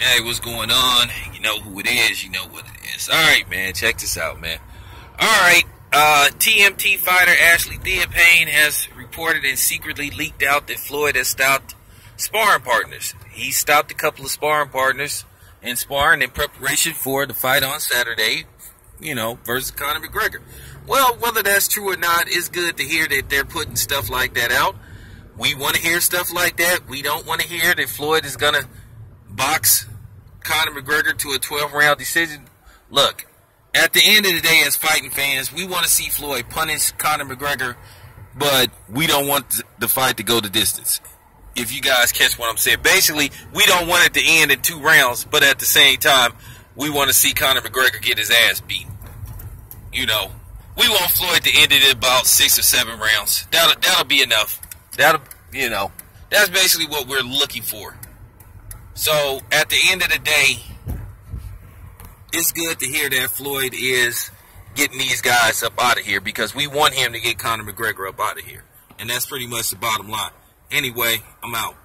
Hey, what's going on? You know who it is. You know what it is. All right, man. Check this out, man. All right. Uh, TMT fighter Ashley Theophane has reported and secretly leaked out that Floyd has stopped sparring partners. He stopped a couple of sparring partners and sparring in preparation for the fight on Saturday, you know, versus Conor McGregor. Well, whether that's true or not, it's good to hear that they're putting stuff like that out. We want to hear stuff like that. We don't want to hear that Floyd is going to box Conor McGregor to a 12 round decision. Look, at the end of the day, as fighting fans, we want to see Floyd punish Conor McGregor, but we don't want the fight to go the distance. If you guys catch what I'm saying, basically, we don't want it to end in two rounds, but at the same time, we want to see Conor McGregor get his ass beat. You know, we want Floyd to end it in about six or seven rounds. That'll that'll be enough. That'll you know, that's basically what we're looking for. So at the end of the day, it's good to hear that Floyd is getting these guys up out of here because we want him to get Conor McGregor up out of here. And that's pretty much the bottom line. Anyway, I'm out.